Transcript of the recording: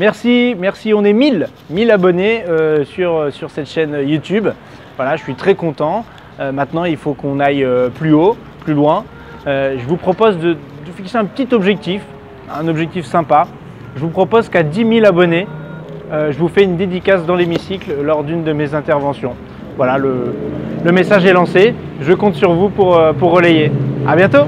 Merci, merci, on est 1000, 1000 abonnés euh, sur, euh, sur cette chaîne YouTube. Voilà, je suis très content. Euh, maintenant, il faut qu'on aille plus haut, plus loin. Je vous propose de, fixer un petit objectif, un objectif sympa. Je vous propose qu'à 10 000 abonnés, je vous fais une dédicace dans l'hémicycle lors d'une de mes interventions. Voilà, le, le message est lancé. Je compte sur vous pour, pour relayer. À bientôt